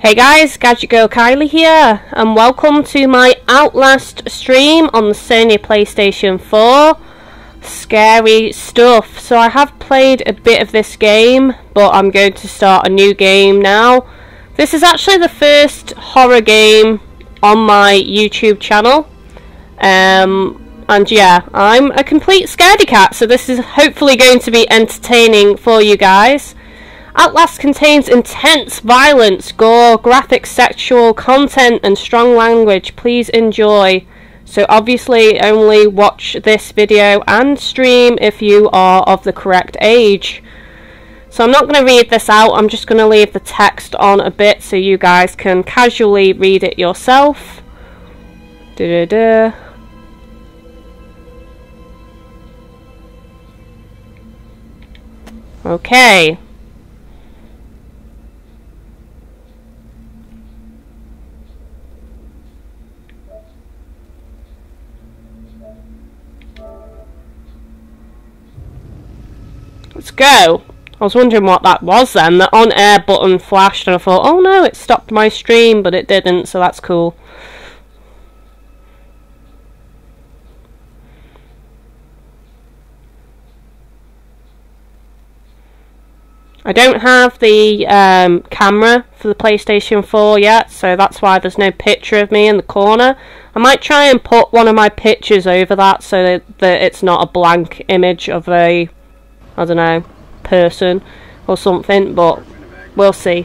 Hey guys, Gadget Girl Kylie here, and welcome to my Outlast stream on the Sony PlayStation 4. Scary stuff. So I have played a bit of this game, but I'm going to start a new game now. This is actually the first horror game on my YouTube channel. Um, and yeah, I'm a complete scaredy cat, so this is hopefully going to be entertaining for you guys. Outlast contains intense violence, gore, graphic sexual content, and strong language. Please enjoy. So obviously only watch this video and stream if you are of the correct age. So I'm not going to read this out, I'm just going to leave the text on a bit so you guys can casually read it yourself. Da -da -da. Okay. Let's go. I was wondering what that was then. The on air button flashed and I thought, oh no, it stopped my stream, but it didn't, so that's cool. I don't have the um, camera for the PlayStation 4 yet, so that's why there's no picture of me in the corner. I might try and put one of my pictures over that so that, that it's not a blank image of a, I don't know, person or something, but we'll see.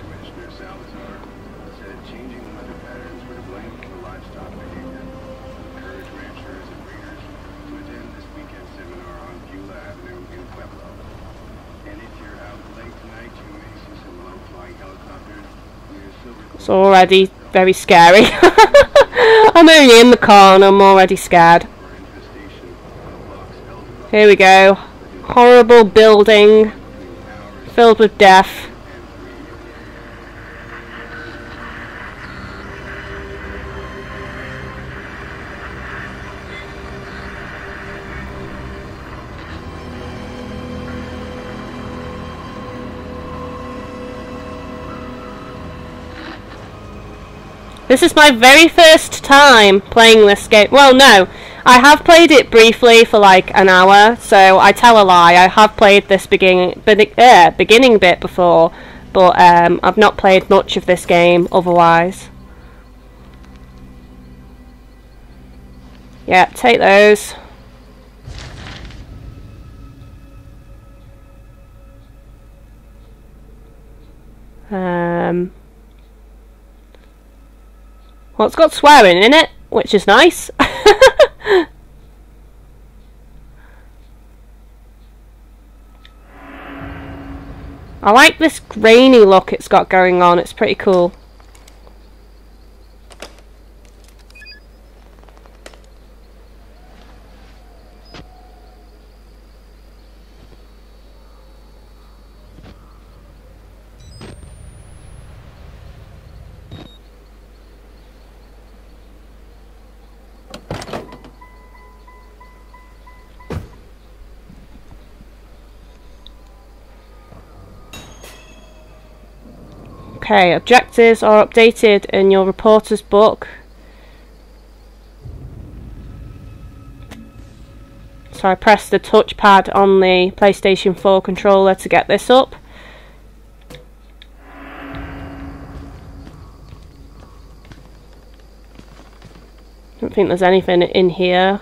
It's already very scary. I'm only in the car and I'm already scared. Here we go. Horrible building filled with death. This is my very first time playing this game. Well, no. I have played it briefly for like an hour, so I tell a lie. I have played this beginning, uh, beginning bit before, but um, I've not played much of this game otherwise. Yeah, take those. Um, well, it's got swearing in it, which is nice. I like this grainy look it's got going on, it's pretty cool. Okay, objectives are updated in your reporter's book. So I press the touchpad on the PlayStation 4 controller to get this up. Don't think there's anything in here.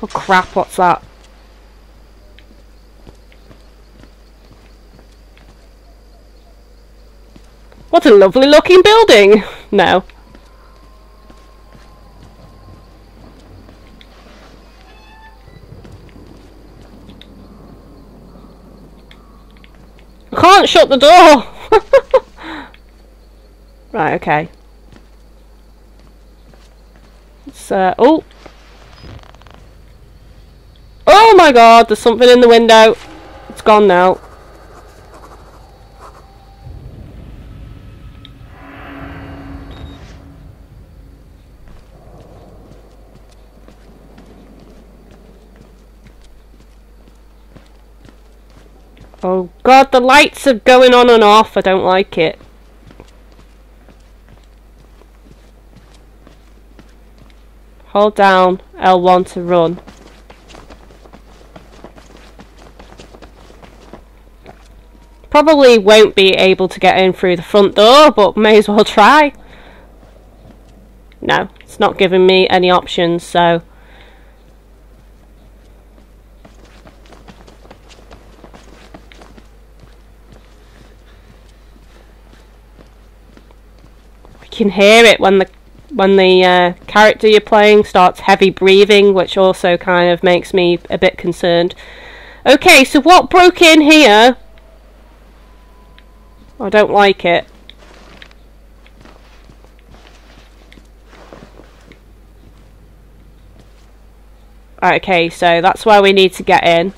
Oh crap, what's that? What a lovely looking building! No. I can't shut the door! right, okay. It's, uh, oh! Oh my god, there's something in the window. It's gone now. Oh god, the lights are going on and off. I don't like it. Hold down L1 to run. Probably won't be able to get in through the front door, but may as well try. No, it's not giving me any options, so can hear it when the when the uh, character you're playing starts heavy breathing, which also kind of makes me a bit concerned. Okay, so what broke in here? I don't like it. Okay, so that's where we need to get in.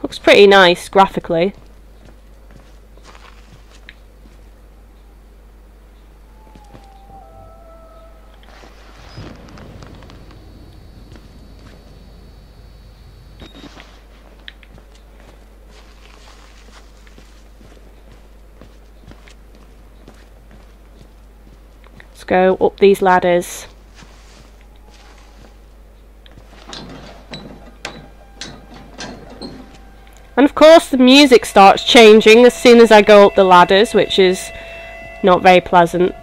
Looks pretty nice graphically. Go up these ladders. And of course the music starts changing as soon as I go up the ladders, which is not very pleasant.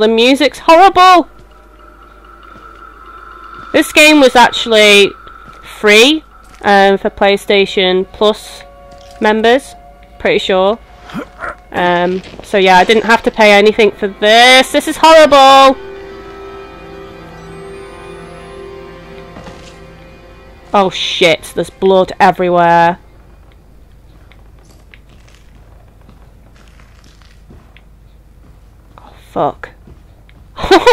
The music's horrible! This game was actually free um, for PlayStation Plus members, pretty sure. Um, so yeah, I didn't have to pay anything for this. This is horrible! Oh shit, there's blood everywhere. Oh fuck.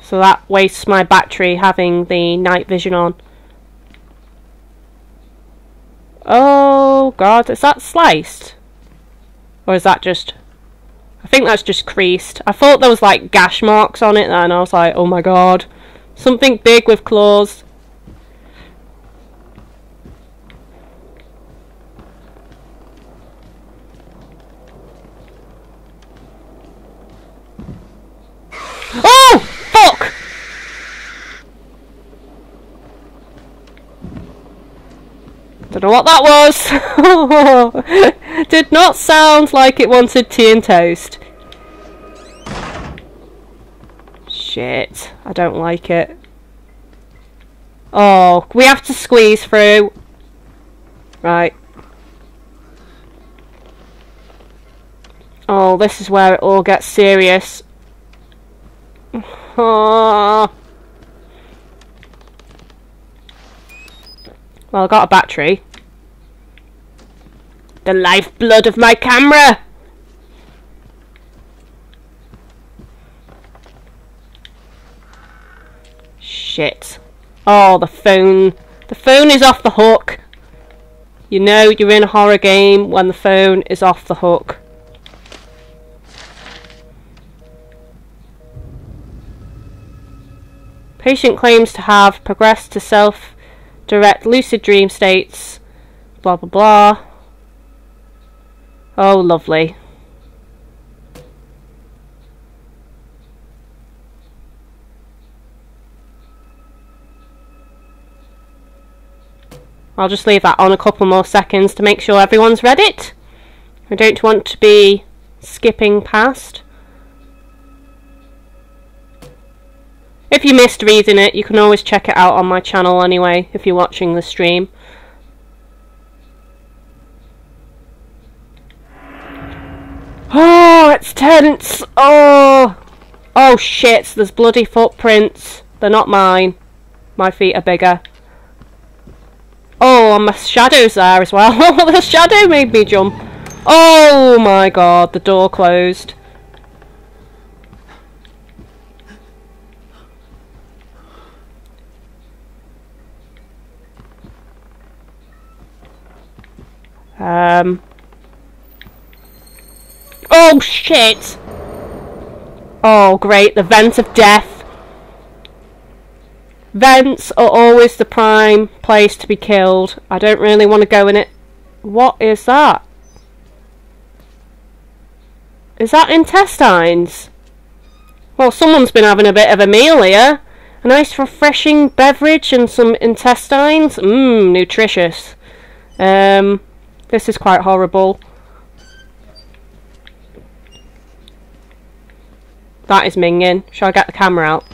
So that wastes my battery having the night vision on. Oh god, is that sliced? Or is that just... I think that's just creased. I thought there was like gash marks on it then. I was like, oh my god. Something big with claws. Oh! Fuck! Know what that was. Did not sound like it wanted tea and toast. Shit. I don't like it. Oh, we have to squeeze through. Right. Oh, this is where it all gets serious. Well, I got a battery. The lifeblood of my camera! Shit. Oh, the phone. The phone is off the hook. You know you're in a horror game when the phone is off the hook. Patient claims to have progressed to self-direct lucid dream states. Blah blah blah. Oh, lovely. I'll just leave that on a couple more seconds to make sure everyone's read it. I don't want to be skipping past. If you missed reading it, you can always check it out on my channel anyway, if you're watching the stream. Oh, it's tense. Oh. Oh shit, there's bloody footprints. They're not mine. My feet are bigger. Oh, and my shadow's there as well. Oh, the shadow made me jump. Oh my god, the door closed. Um, Oh shit! Oh great, the vent of death. Vents are always the prime place to be killed. I don't really want to go in it. What is that? Is that intestines? Well, someone's been having a bit of a meal here. A nice refreshing beverage and some intestines. Mmm, nutritious. Um, this is quite horrible. That is minging. Shall I get the camera out?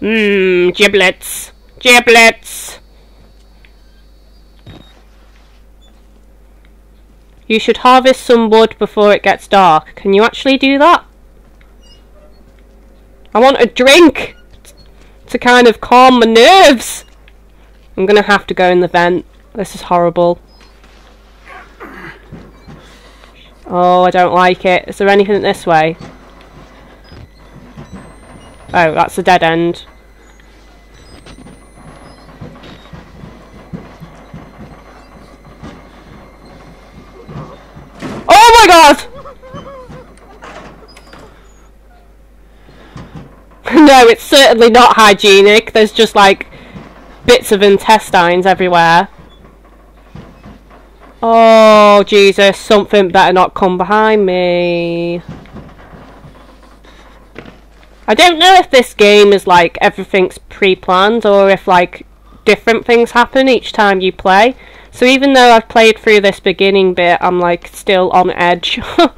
Mmm, giblets. Giblets! You should harvest some wood before it gets dark. Can you actually do that? I want a drink! To kind of calm my nerves! I'm gonna have to go in the vent. This is horrible. Oh, I don't like it. Is there anything this way? Oh, that's a dead end. Oh my god! no, it's certainly not hygienic. There's just like bits of intestines everywhere. Oh, Jesus, something better not come behind me. I don't know if this game is like everything's pre-planned or if like different things happen each time you play. So even though I've played through this beginning bit, I'm like still on edge. ah!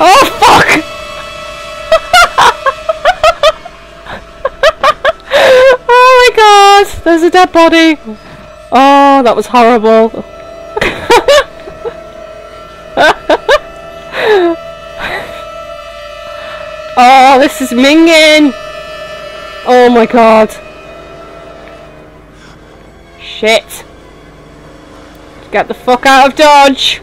Oh fuck! oh my god! There's a dead body! Oh, that was horrible. oh, this is minging! Oh my god. Shit. Get the fuck out of Dodge!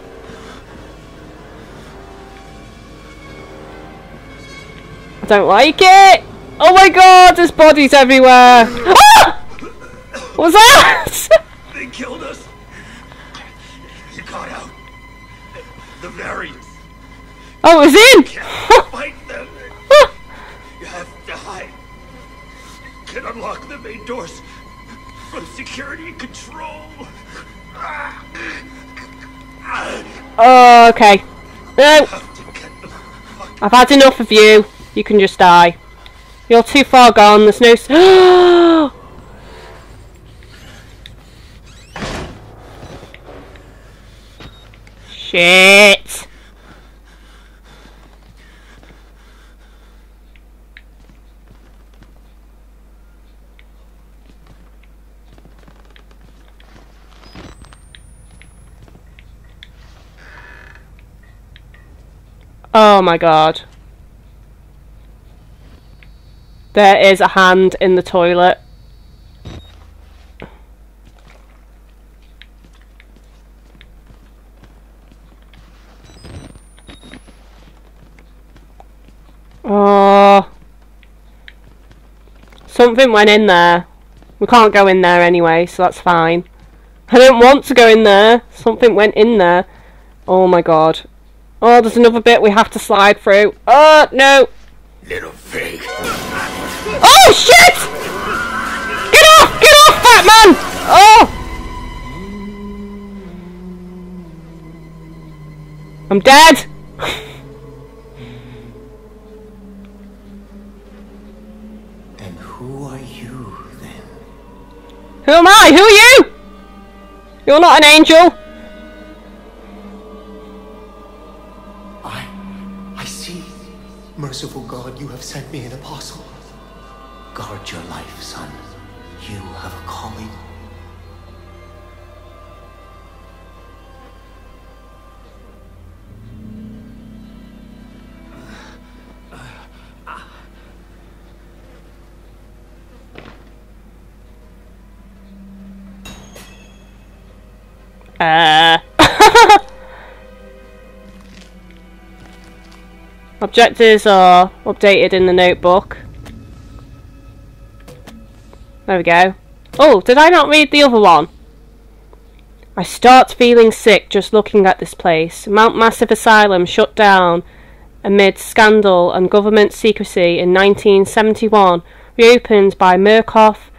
I don't like it! Oh my god, there's bodies everywhere! Ah! What was that? They killed us. You got out. The variants. Oh, it was in! Can unlock the main doors from security control. oh, okay. No, I've had enough of you. You can just die. You're too far gone. There's no. S- Shit. Oh my god. There is a hand in the toilet. Oh. Something went in there. We can't go in there anyway, so that's fine. I don't want to go in there. Something went in there. Oh my god. Oh, there's another bit we have to slide through. Oh, no. little pig. Oh shit! Get off! Get off, fat man! Oh! I'm dead. And who are you then? Who am I? Who are you? You're not an angel. Merciful God, you have sent me an apostle. Guard your life, son. You have a calling. Objectives are updated in the notebook. There we go. Oh, did I not read the other one? I start feeling sick just looking at this place. Mount Massive Asylum shut down amid scandal and government secrecy in 1971, reopened by Murkoff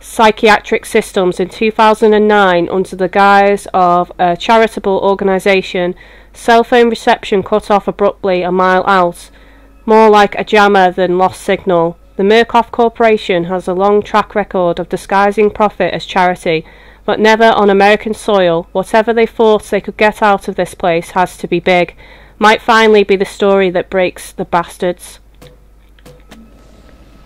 Psychiatric Systems in 2009 under the guise of a charitable organisation. Cell phone reception cut off abruptly a mile out, more like a jammer than lost signal. The Murkoff Corporation has a long track record of disguising profit as charity, but never on American soil. Whatever they thought they could get out of this place has to be big. Might finally be the story that breaks the bastards.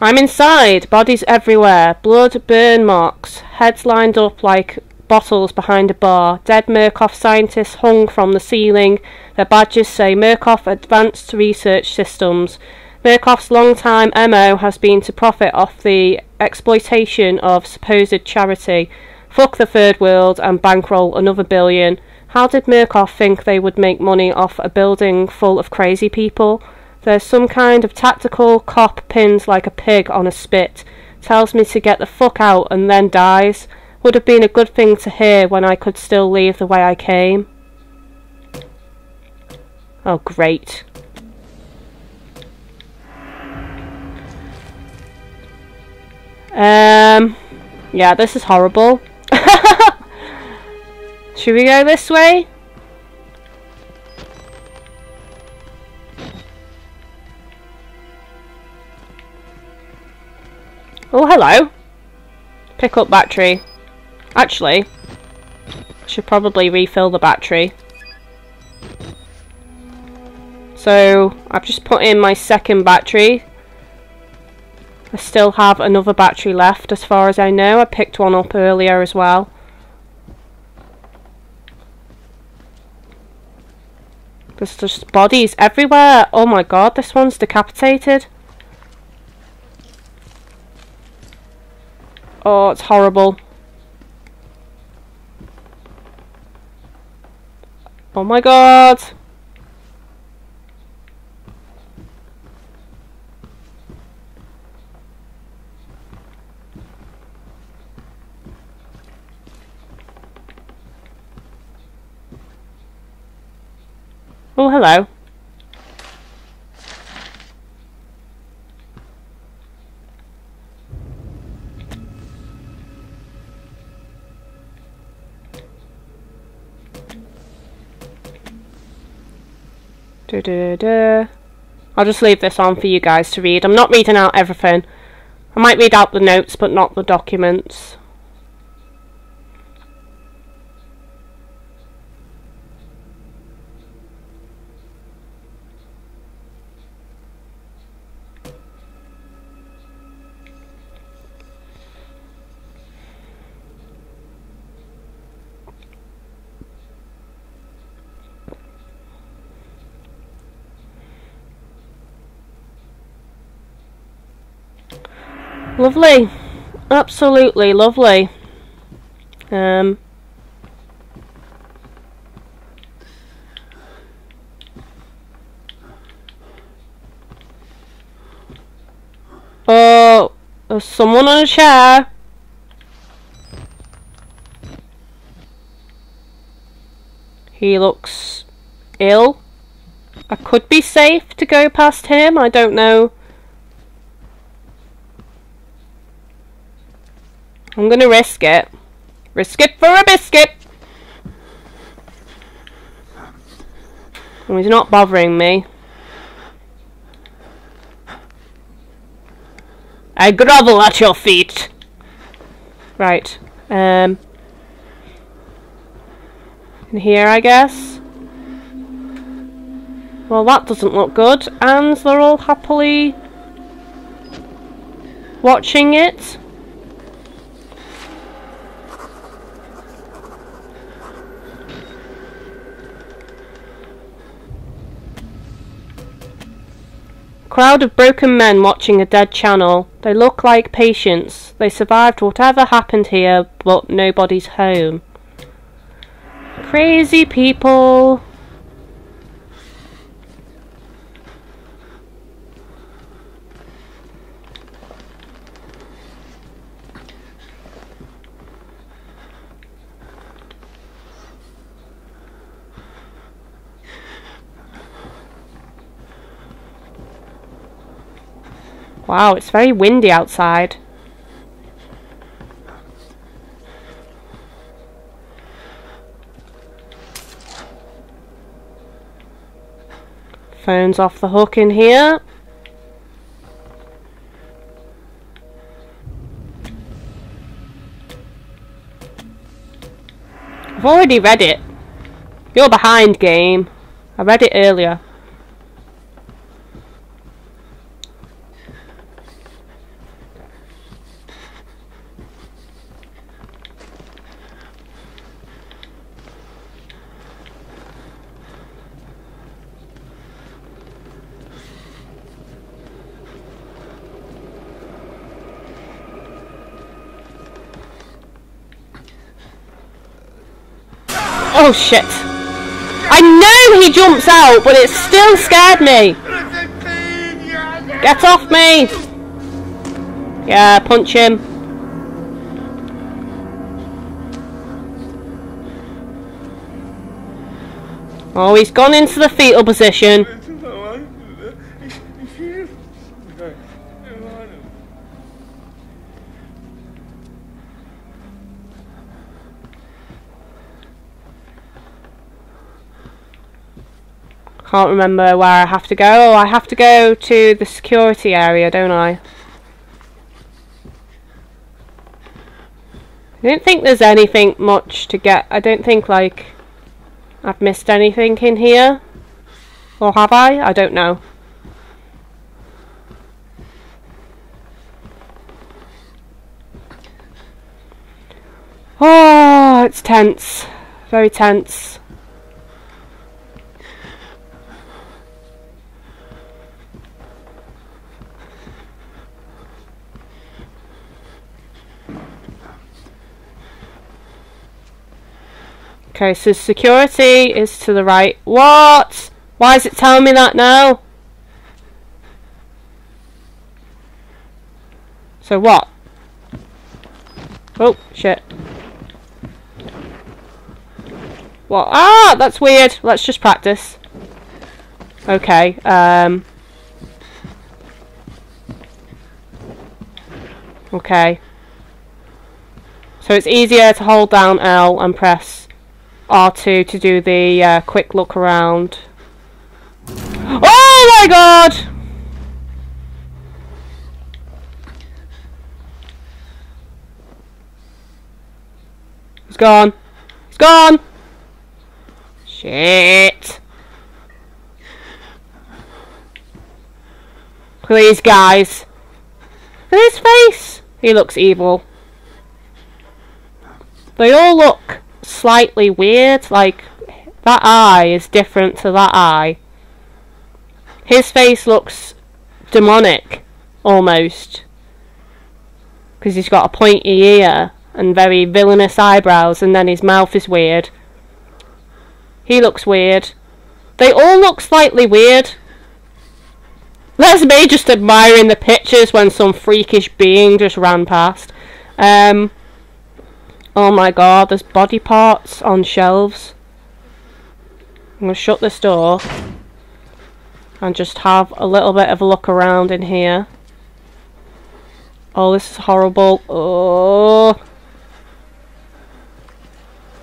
I'm inside, bodies everywhere, blood, burn marks, heads lined up like bottles behind a bar, dead Murkoff scientists hung from the ceiling. Their badges say Murkoff Advanced Research Systems. Murkoff's long-time MO has been to profit off the exploitation of supposed charity, fuck the third world, and bankroll another billion. How did Murkoff think they would make money off a building full of crazy people? There's some kind of tactical cop pins like a pig on a spit. Tells me to get the fuck out and then dies. Would have been a good thing to hear when I could still leave the way I came. Oh, great. Um, yeah, this is horrible. Should we go this way? Oh, hello. Pick up battery. Actually, I should probably refill the battery. So, I've just put in my second battery. I still have another battery left as far as I know. I picked one up earlier as well. There's just bodies everywhere. Oh my god, this one's decapitated. Oh, it's horrible. Oh my god! Oh, hello. -da. Uh, I'll just leave this on for you guys to read. I'm not reading out everything. I might read out the notes, but not the documents. Lovely. Absolutely lovely. Um, oh, there's someone on a chair. He looks ill. I could be safe to go past him. I don't know. I'm gonna risk it. Risk it for a biscuit! Oh, he's not bothering me. I grovel at your feet! Right. Um. In here, I guess. Well, that doesn't look good. And they're all happily watching it. Crowd of broken men watching a dead channel. They look like patients. They survived whatever happened here, but nobody's home. Crazy people. Wow, it's very windy outside. Phone's off the hook in here. I've already read it. You're behind, game. I read it earlier. Oh shit. I know he jumps out, but it still scared me. Get off me! Yeah, punch him. Oh, he's gone into the fetal position. Can't remember where I have to go. Oh, I have to go to the security area, don't I? I don't think there's anything much to get. I don't think, like, I've missed anything in here. Or have I? I don't know. Oh, it's tense. Very tense. Okay, so security is to the right. What? Why is it telling me that now? So what? Oh, shit. What? Ah, that's weird. Let's just practice. Okay, um... Okay. So it's easier to hold down L and press R2 to do the uh, quick look around. Oh my god! He's gone. He's gone! Shit! Please, guys. Look at his face! He looks evil. They all look slightly weird. Like, that eye is different to that eye. His face looks demonic, almost. Because he's got a pointy ear and very villainous eyebrows, and then his mouth is weird. He looks weird. They all look slightly weird. That's me just admiring the pictures when some freakish being just ran past. Um, Oh my god, there's body parts on shelves. I'm going to shut this door and just have a little bit of a look around in here. Oh, this is horrible. Oh.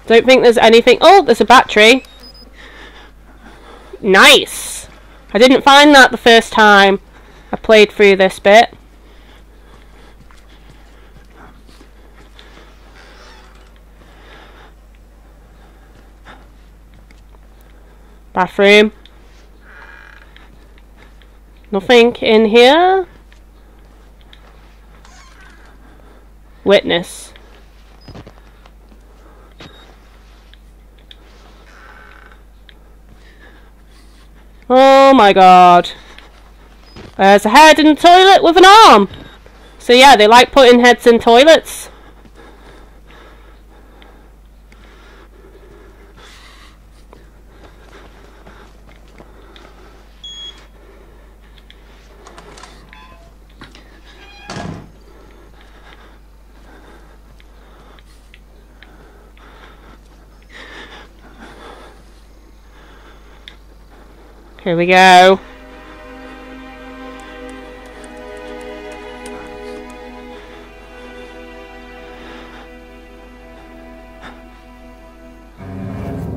Don't think there's anything. Oh, there's a battery. Nice. I didn't find that the first time I played through this bit. Bathroom. Nothing in here. Witness. Oh my god. There's a head in the toilet with an arm. So yeah, they like putting heads in toilets. Here we go.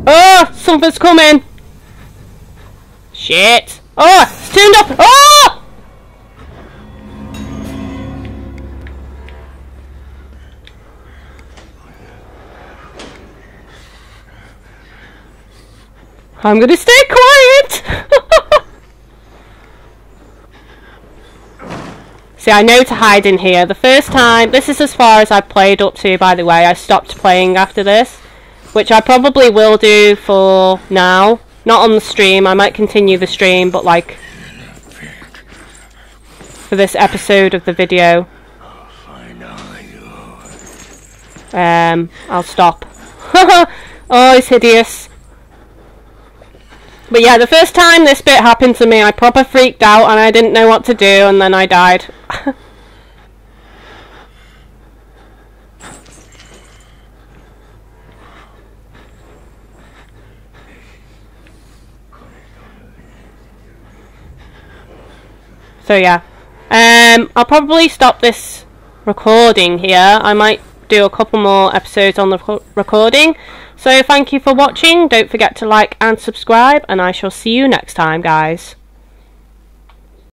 Oh, something's coming. Shit. Oh, it's turned up. Oh! I'm gonna stay quiet. See, I know to hide in here. The first time, this is as far as I've played up to, by the way. I stopped playing after this, which I probably will do for now. Not on the stream, I might continue the stream, but like, for this episode of the video, um, I'll stop. oh, it's hideous. But yeah, the first time this bit happened to me, I proper freaked out and I didn't know what to do and then I died. so yeah. Um, I'll probably stop this recording here. I might do a couple more episodes on the recording. So thank you for watching. Don't forget to like and subscribe, and I shall see you next time, guys.